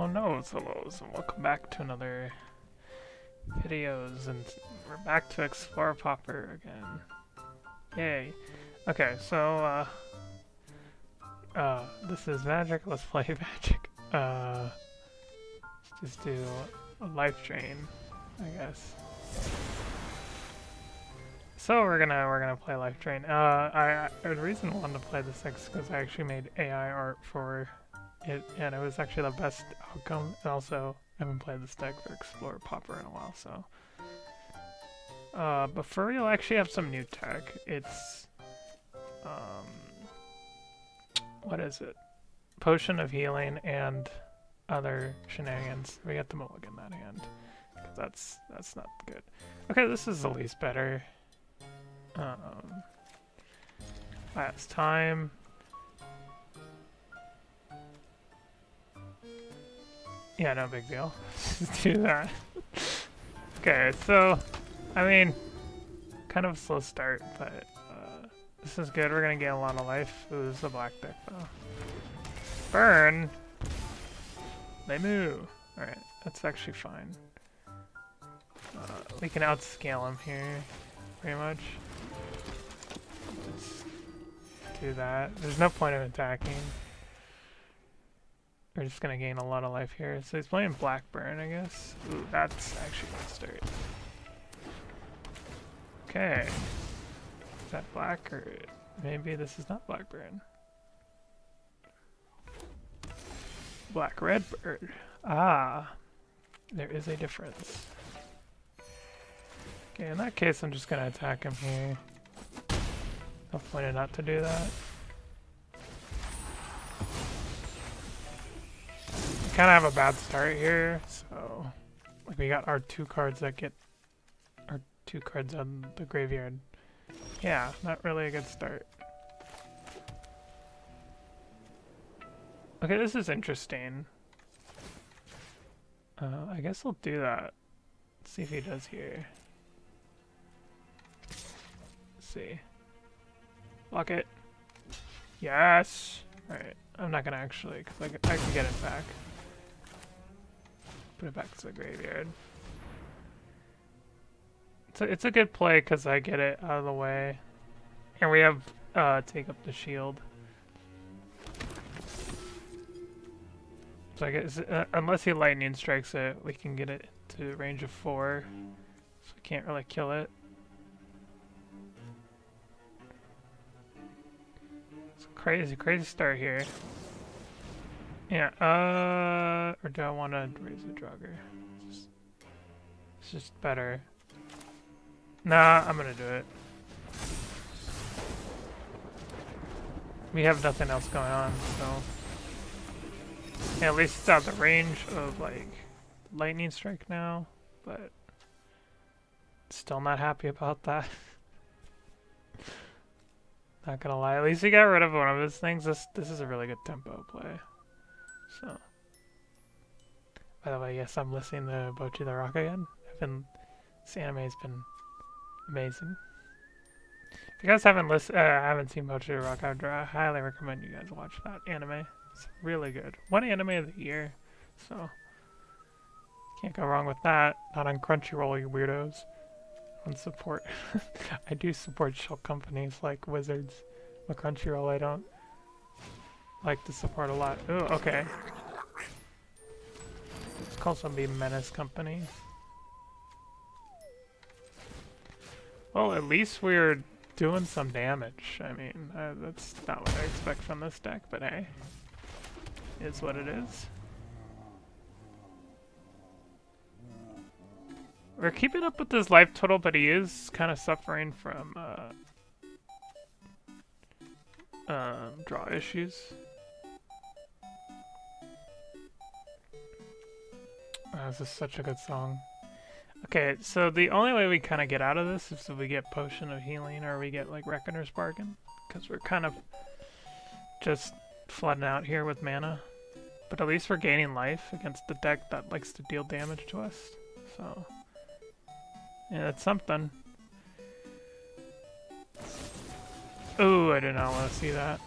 Oh no, Solos, and welcome back to another videos, and we're back to Explorer Pauper again. Yay. Okay, so, uh, uh, this is Magic, let's play Magic. Uh, let's just do a Life Drain, I guess. So we're gonna we're gonna play Life Drain. Uh, I, I the reason I wanted to play this is because I actually made AI art for it, and it was actually the best outcome. And also, I haven't played this deck for Explorer Pauper in a while, so. Uh, but real, I actually have some new tech. It's, um, what is it? Potion of Healing and other shenanigans. We got the mulligan that hand. Cause that's that's not good. Okay, this is at least better. Um, last time. Yeah, no big deal. Just do that. okay, so, I mean, kind of a slow start, but uh, this is good. We're gonna get a lot of life. Ooh, this is a black deck, though. Burn! They move. Alright, that's actually fine. Uh, we can outscale him here, pretty much. Just do that. There's no point of attacking. We're just gonna gain a lot of life here. So he's playing Blackburn, I guess. Ooh, that's actually gonna start. Okay. Is that black or maybe this is not Blackburn? Black Redbird. Ah, there is a difference. Okay, in that case, I'm just gonna attack him here. No point in not to do that. Kind of have a bad start here, so like we got our two cards that get our two cards on the graveyard. Yeah, not really a good start. Okay, this is interesting. Uh, I guess I'll do that. Let's see if he does here. Let's see. Lock it. Yes! Alright, I'm not gonna actually, because I, I can get it back. Put it back to the graveyard. A, it's a good play because I get it out of the way. And we have uh, take up the shield. So I guess, uh, unless he lightning strikes it, we can get it to range of four. So we can't really kill it. It's crazy, crazy start here. Yeah, uh, or do I want to raise the Draugr? It's just, better. Nah, I'm gonna do it. We have nothing else going on, so... Yeah, at least it's out the range of, like, Lightning Strike now, but... Still not happy about that. not gonna lie, at least he got rid of one of his things. This, this is a really good tempo play. So, by the way, yes, I'm listening to Bocchi the Rock again. I've been, this anime has been amazing. If you guys haven't listened, uh, haven't seen Bocchi the Rock, I would I highly recommend you guys watch that anime. It's really good. One anime of the year, so can't go wrong with that. Not on Crunchyroll, you weirdos. On support, I do support shell companies like Wizards. But Crunchyroll, I don't like to support a lot. Ooh, okay. Let's call somebody Menace Company. Well, at least we're doing some damage. I mean, uh, that's not what I expect from this deck, but hey. Is what it is. We're keeping up with his life total, but he is kind of suffering from uh, um, draw issues. Oh, this is such a good song. Okay, so the only way we kind of get out of this is if we get Potion of Healing or we get like Reckoner's Bargain. Because we're kind of just flooding out here with mana. But at least we're gaining life against the deck that likes to deal damage to us. So, yeah, that's something. Oh, I did not want to see that.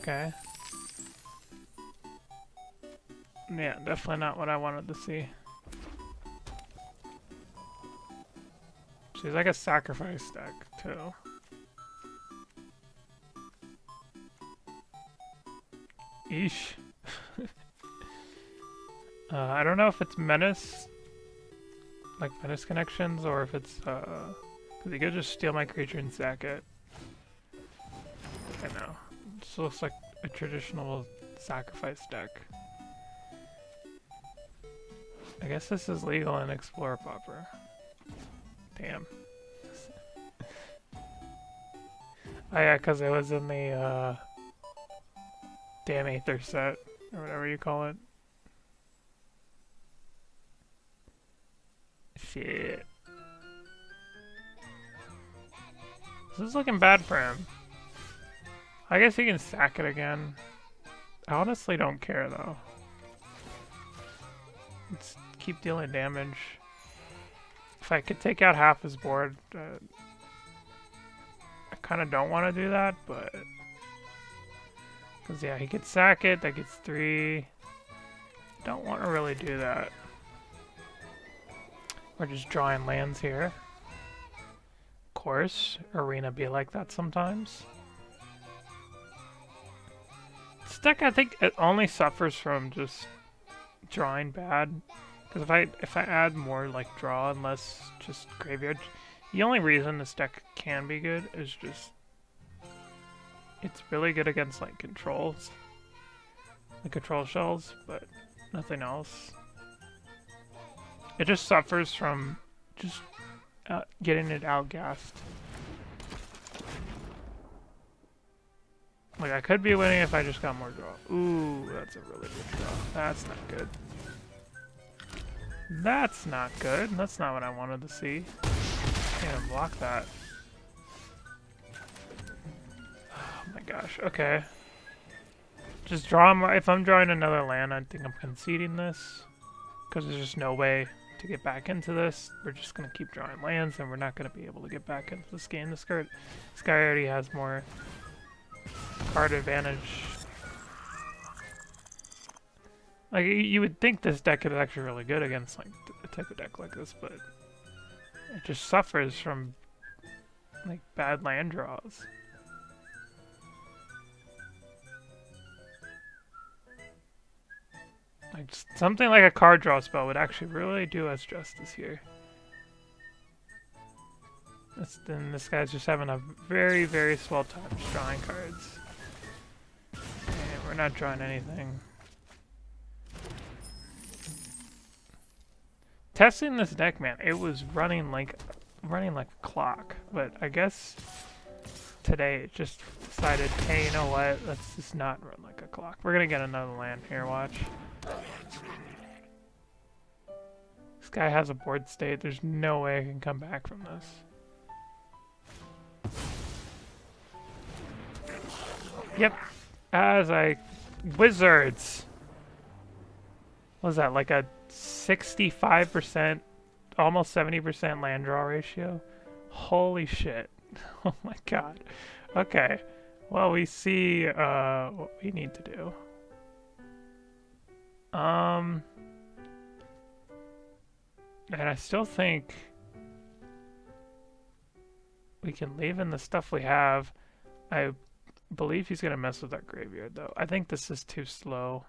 Okay. Yeah, definitely not what I wanted to see. She's like a sacrifice deck, too. Eesh. uh, I don't know if it's Menace, like Menace connections, or if it's, uh... Because he could just steal my creature and sack it. I know. This looks like a traditional sacrifice deck. I guess this is legal in Explorer Pauper. Damn. oh yeah, because it was in the, uh... Damn Aether set, or whatever you call it. Shit. This is looking bad for him. I guess he can sack it again. I honestly don't care though. Let's keep dealing damage. If I could take out half his board, uh, I kind of don't want to do that, but... Because yeah, he could sack it, that gets three. Don't want to really do that. We're just drawing lands here Of course, Arena be like that sometimes. This deck, I think, it only suffers from just drawing bad. Because if I if I add more like draw and less just graveyard, the only reason this deck can be good is just it's really good against like controls, the control shells, but nothing else. It just suffers from just uh, getting it outgassed. Like, I could be winning if I just got more draw. Ooh, that's a really good draw. That's not good. That's not good. That's not what I wanted to see. Can't block that. Oh my gosh, okay. Just draw, if I'm drawing another land, I think I'm conceding this. Because there's just no way to get back into this. We're just going to keep drawing lands, and we're not going to be able to get back into this game. This, card, this guy already has more card advantage. Like, you would think this deck is actually really good against like a type of deck like this, but it just suffers from like bad land draws. Like something like a card draw spell would actually really do us justice here. then this guy's just having a very, very swell time drawing cards. And we're not drawing anything. Testing this deck, man, it was running like running like a clock, but I guess today it just decided, hey, you know what, let's just not run like a clock. We're gonna get another land here, watch. This guy has a board state. There's no way I can come back from this. Yep. As I... Wizards! What was that, like a 65%, almost 70% land draw ratio? Holy shit. Oh my god. Okay. Well, we see uh, what we need to do. Um, and I still think we can leave in the stuff we have. I believe he's going to mess with our graveyard, though. I think this is too slow.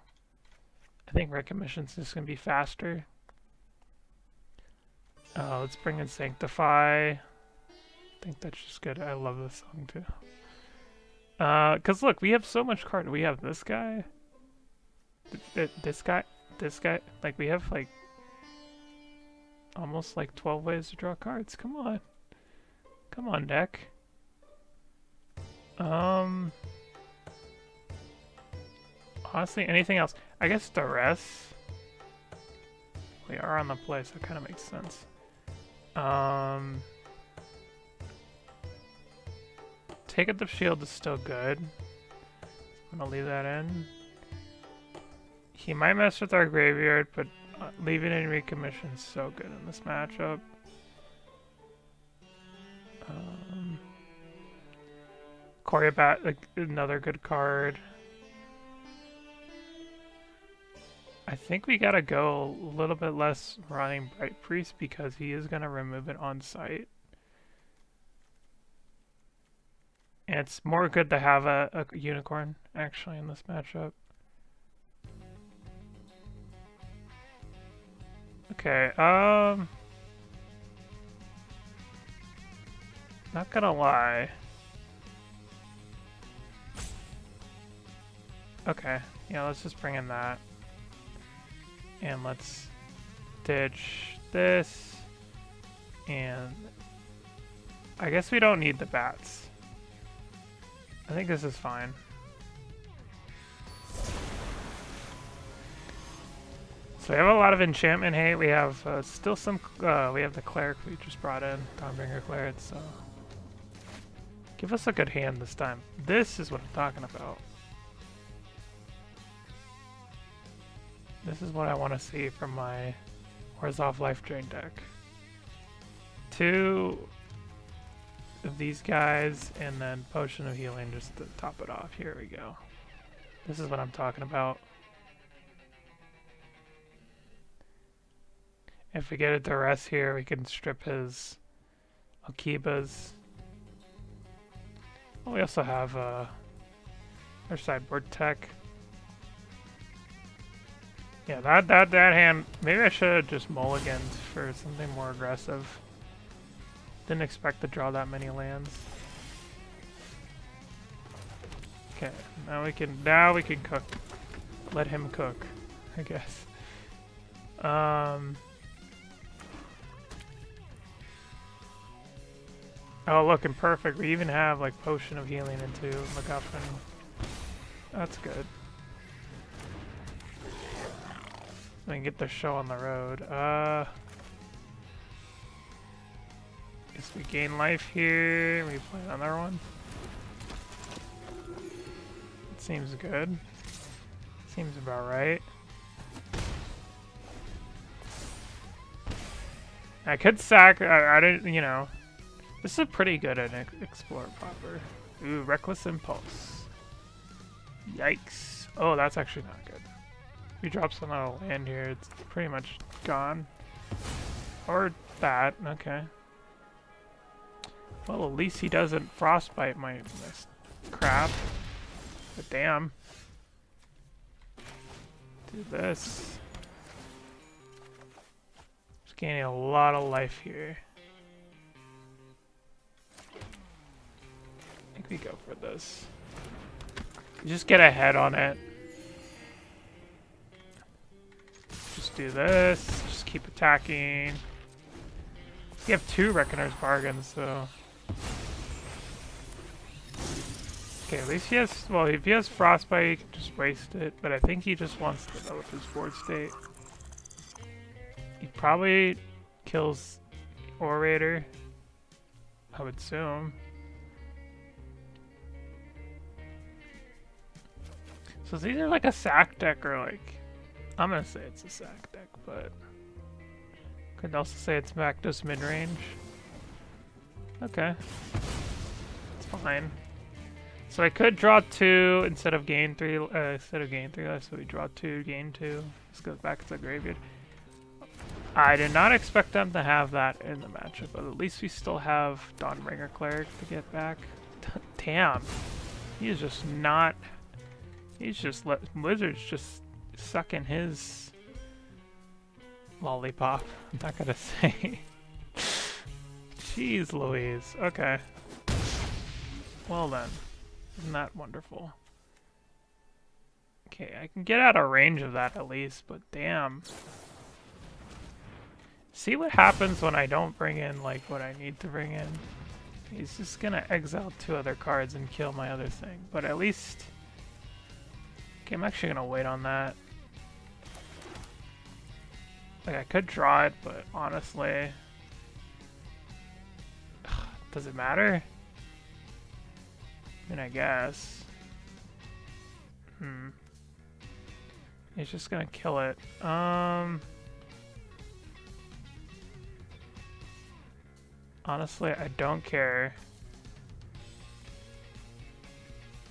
I think Recommission's just going to be faster. Uh, let's bring in Sanctify. I think that's just good. I love this song, too. Because, uh, look, we have so much card. We have this guy th this guy, this guy, like we have like almost like 12 ways to draw cards. Come on. Come on, deck. Um, honestly, anything else? I guess the rest. We are on the play, so it kind of makes sense. Um, take it the shield is still good. I'm gonna leave that in. He might mess with our graveyard, but uh, leaving in recommission is so good in this matchup. Um, Bat, like another good card. I think we gotta go a little bit less running Bright Priest because he is gonna remove it on sight. It's more good to have a, a unicorn, actually, in this matchup. Okay, um... Not gonna lie. Okay, yeah, let's just bring in that. And let's ditch this. And I guess we don't need the bats. I think this is fine. So we have a lot of enchantment hate. We have uh, still some. Uh, we have the cleric we just brought in, Dawnbringer cleric. So give us a good hand this time. This is what I'm talking about. This is what I want to see from my Orzhov Life Drain deck. Two of these guys, and then Potion of Healing just to top it off. Here we go. This is what I'm talking about. If we get a Duress here, we can strip his Okibas. we also have uh, our sideboard tech. Yeah, that that that hand. Maybe I should have just mulliganed for something more aggressive. Didn't expect to draw that many lands. Okay, now we can now we can cook. Let him cook, I guess. Um. Oh, looking perfect. We even have like potion of healing into MacGuffin. That's good. We can get the show on the road. Uh, guess we gain life here. We play another one. It seems good. Seems about right. I could sack. I, I didn't. You know, this is a pretty good at Explorer Pauper. Ooh, reckless impulse. Yikes. Oh, that's actually not good. If he drops another land here, it's pretty much gone. Or that, okay. Well, at least he doesn't frostbite my, my crap. But damn. Do this. Just gaining a lot of life here. I think we go for this. Just get ahead on it. Just do this. Just keep attacking. We have two Reckoner's Bargains, so... Okay, at least he has... Well, if he has Frostbite, he can just waste it. But I think he just wants to develop his board state. He probably kills Orator. I would assume. So it's either like a sack deck or like I'm gonna say it's a sack deck, but could also say it's Rakdos mid-range. Okay. It's fine. So I could draw two instead of gain three, uh, instead of gain three, so we draw two, gain two. This goes back to the graveyard. I did not expect them to have that in the matchup, but at least we still have Dawnbringer Cleric to get back. Damn. He is just not... He's just let... Wizard's just sucking his lollipop. I'm not gonna say. Jeez Louise. Okay. Well then. Isn't that wonderful? Okay, I can get out of range of that at least, but damn. See what happens when I don't bring in, like, what I need to bring in. He's just gonna exile two other cards and kill my other thing, but at least... Okay, I'm actually gonna wait on that. Like, I could draw it, but honestly... Does it matter? I mean, I guess. Hmm. He's just gonna kill it. Um... Honestly, I don't care.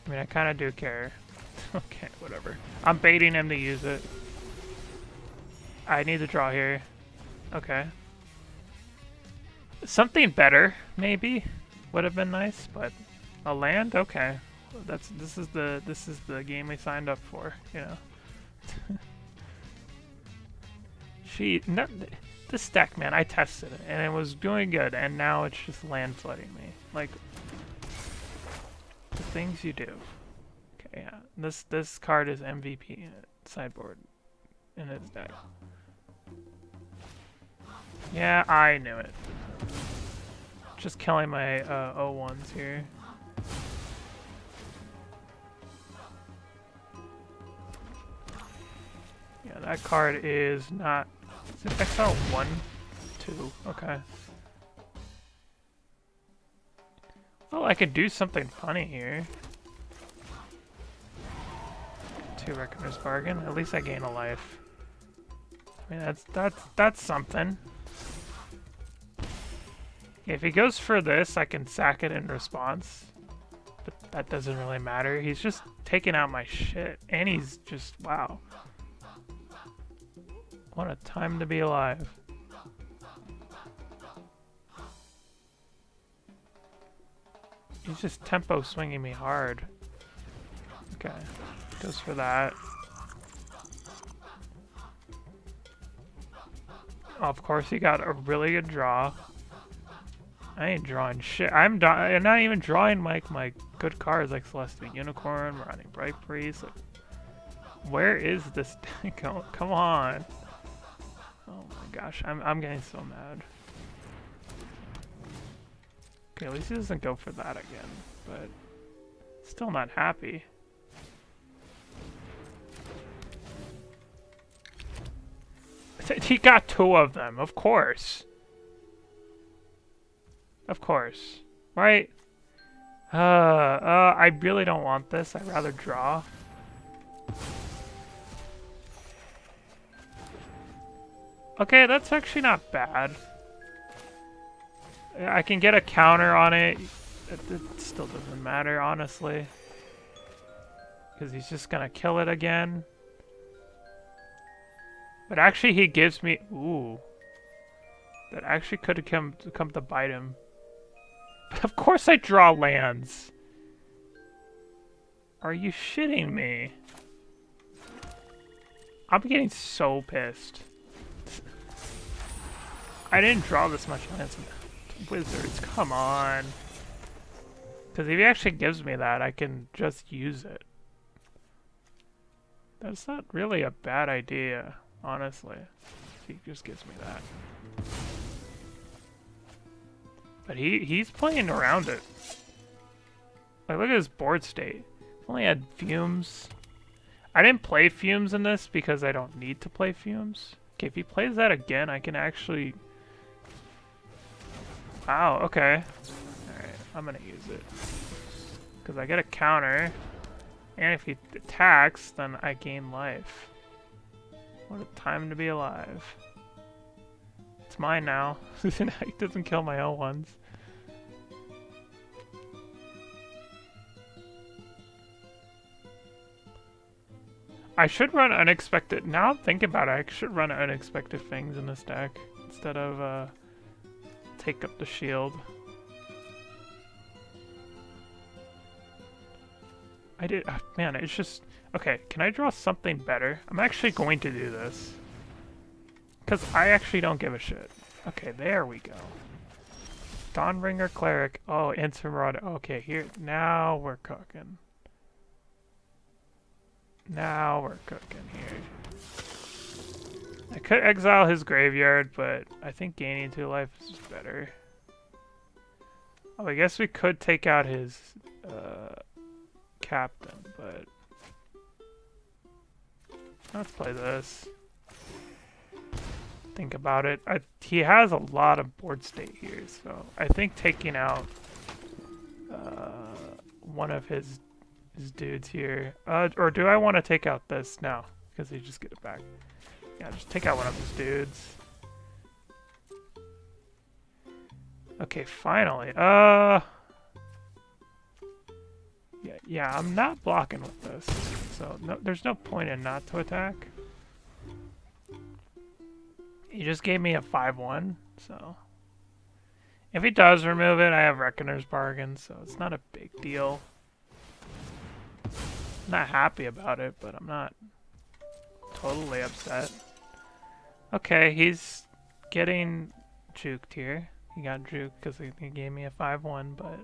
I mean, I kind of do care. okay, whatever. I'm baiting him to use it. I need to draw here. Okay. Something better, maybe, would have been nice, but a land? Okay. That's this is the this is the game we signed up for, you know. she no, this deck, man, I tested it and it was doing good, and now it's just land flooding me. Like the things you do. Okay, yeah. This this card is MVP uh, sideboard in its deck. Yeah, I knew it. Just killing my uh, O1s here. Yeah, that card is not... Is it XL 1? 2. Okay. Well, I could do something funny here. Two Reckoner's Bargain. At least I gain a life. Mean, that's, that's, that's something. If he goes for this, I can sack it in response. But that doesn't really matter. He's just taking out my shit. And he's just, wow. What a time to be alive. He's just tempo swinging me hard. Okay, goes for that. Of course, he got a really good draw. I ain't drawing shit. I'm, I'm not even drawing like my good cards like Celestial Unicorn, running Bright Priest. Like, where is this? come, come on. Oh my gosh, I'm I'm getting so mad. Okay, at least he doesn't go for that again, but still not happy. He got two of them, of course. Of course. Right? Uh, uh, I really don't want this. I'd rather draw. Okay, that's actually not bad. I can get a counter on it. It, it still doesn't matter, honestly. Because he's just gonna kill it again. But actually he gives me... Ooh. That actually could have come, come to bite him. But of course I draw lands. Are you shitting me? I'm getting so pissed. I didn't draw this much lands wizards. Come on. Because if he actually gives me that, I can just use it. That's not really a bad idea, honestly. He just gives me that. But he he's playing around it. Like, look at his board state. Only had fumes. I didn't play fumes in this because I don't need to play fumes. Okay, if he plays that again, I can actually Wow, okay. Alright, I'm gonna use it. Because I get a counter, and if he attacks, then I gain life. What a time to be alive. It's mine now. he doesn't kill my own ones. I should run unexpected. Now I'm thinking about it, I should run unexpected things in this deck instead of uh, take up the shield. I did, uh, man, it's just, okay, can I draw something better? I'm actually going to do this. Because I actually don't give a shit. Okay, there we go. Dawnbringer Cleric. Oh, Intimorad. Okay, here, now we're cooking. Now we're cooking here. I could exile his graveyard, but I think gaining two life is better. Oh, I guess we could take out his uh, captain, but let's play this. Think about it. I, he has a lot of board state here, so I think taking out uh, one of his his dudes here, uh, or do I want to take out this now because he just get it back? Yeah, just take out one of these dudes. Okay, finally. Uh... Yeah, I'm not blocking with this. So no, there's no point in not to attack. He just gave me a 5-1, so... If he does remove it, I have Reckoner's Bargain, so it's not a big deal. I'm not happy about it, but I'm not totally upset. Okay, he's getting juked here. He got juked because he gave me a 5-1, but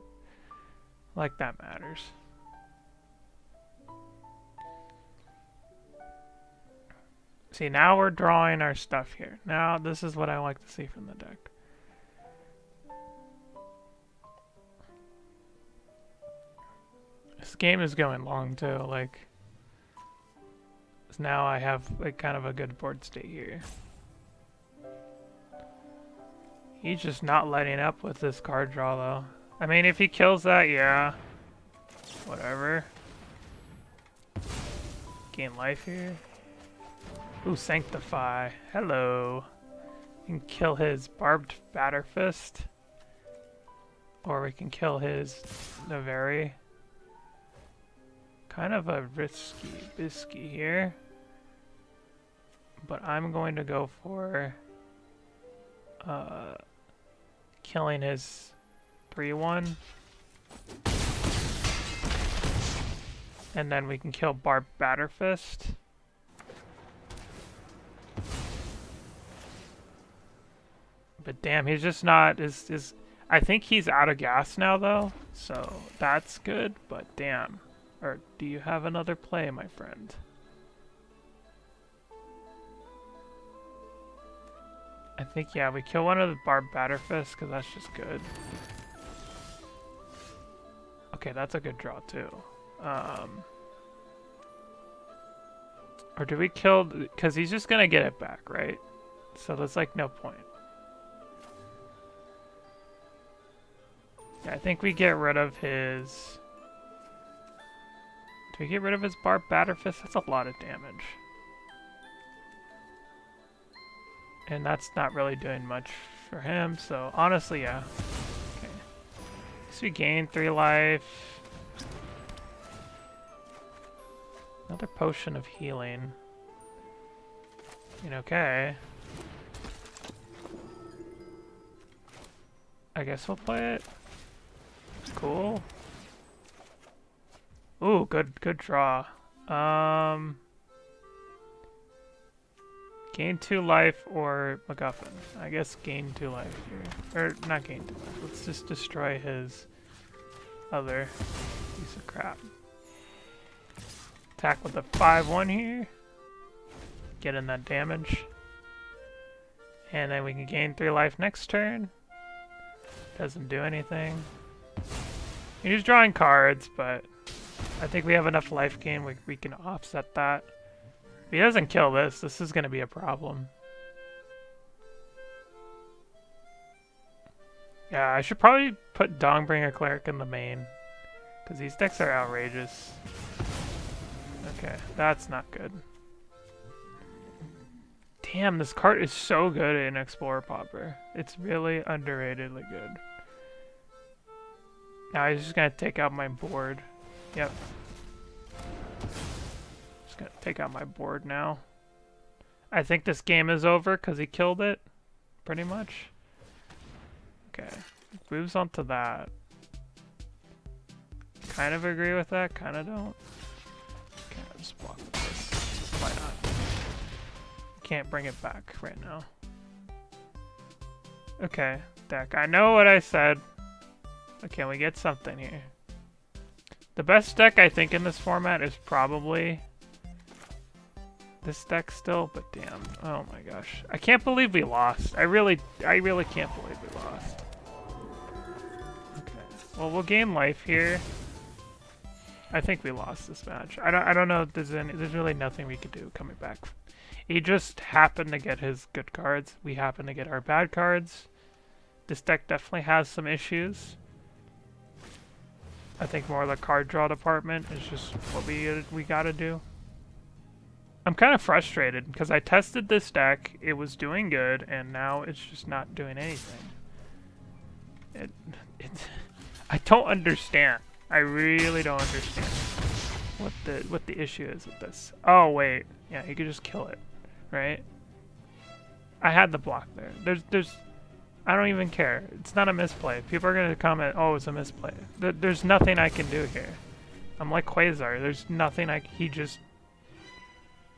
like that matters. See, now we're drawing our stuff here. Now, this is what I like to see from the deck. This game is going long, too. Like, now I have like kind of a good board state here. He's just not letting up with this card draw, though. I mean, if he kills that, yeah. Whatever. Gain life here. Ooh, Sanctify. Hello. You can kill his Barbed Batterfist. Or we can kill his Navari. Kind of a risky bisky here. But I'm going to go for uh, killing his 3-1. And then we can kill Barb Batterfist. But damn, he's just not is is I think he's out of gas now though, so that's good, but damn. Or do you have another play, my friend? I think, yeah, we kill one of the Barb Batterfist, because that's just good. Okay, that's a good draw, too. Um, or do we kill... Because he's just going to get it back, right? So there's, like, no point. I think we get rid of his... Do we get rid of his Barb Batterfist? That's a lot of damage. And that's not really doing much for him, so honestly, yeah. Okay. So we gain three life. Another potion of healing. Mean, okay. I guess we'll play it. Cool. Ooh, good, good draw. Um... Gain two life or MacGuffin. I guess gain two life here. Or not gain two life. Let's just destroy his other piece of crap. Attack with a 5-1 here. Get in that damage. And then we can gain 3 life next turn. Doesn't do anything. He's drawing cards, but I think we have enough life gain we, we can offset that. If he doesn't kill this, this is going to be a problem. Yeah, I should probably put Dawnbringer Cleric in the main. Because these decks are outrageous. Okay, that's not good. Damn, this card is so good in Explorer Pauper. It's really underratedly good. Now he's just gonna take out my board. Yep, Just gonna take out my board now. I think this game is over because he killed it, pretty much. Okay, moves on to that. Kind of agree with that, kind of don't. Okay, I'll just block this. Why not? Can't bring it back right now. Okay, deck. I know what I said. Can we get something here? The best deck I think in this format is probably this deck still, but damn. Oh my gosh. I can't believe we lost. I really, I really can't believe we lost. Okay. Well, we'll gain life here. I think we lost this match. I don't, I don't know if there's any, there's really nothing we could do coming back. He just happened to get his good cards. We happen to get our bad cards. This deck definitely has some issues. I think more of the card draw department is just what we we gotta do. I'm kind of frustrated because I tested this deck, it was doing good, and now it's just not doing anything. It, it, I don't understand. I really don't understand what the what the issue is with this. Oh wait, yeah, you could just kill it, right? I had the block there. There's, there's, I don't even care. It's not a misplay. People are gonna comment, oh, it's a misplay. There, there's nothing I can do here. I'm like Quasar. There's nothing I, he just,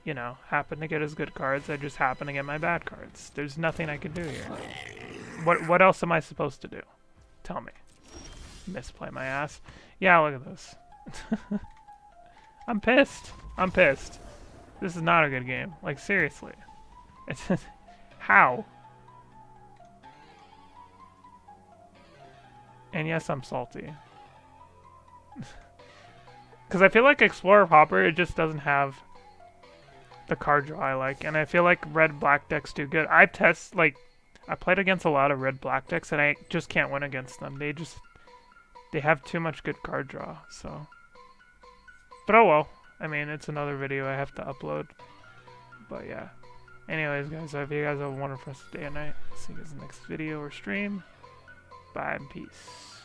you know, happened to get his good cards. I just happen to get my bad cards. There's nothing I can do here. What, what else am I supposed to do? Tell me. Misplay my ass. Yeah, look at this. I'm pissed. I'm pissed. This is not a good game. Like, seriously. It's How? And yes, I'm salty. Because I feel like Explorer Pauper, it just doesn't have the card draw I like. And I feel like red-black decks do good. I test, like, I played against a lot of red-black decks, and I just can't win against them. They just, they have too much good card draw, so. But oh well. I mean, it's another video I have to upload. But yeah. Anyways, guys, I hope you guys have a wonderful rest of the day and night. See you guys in the next video or stream. Bye and peace.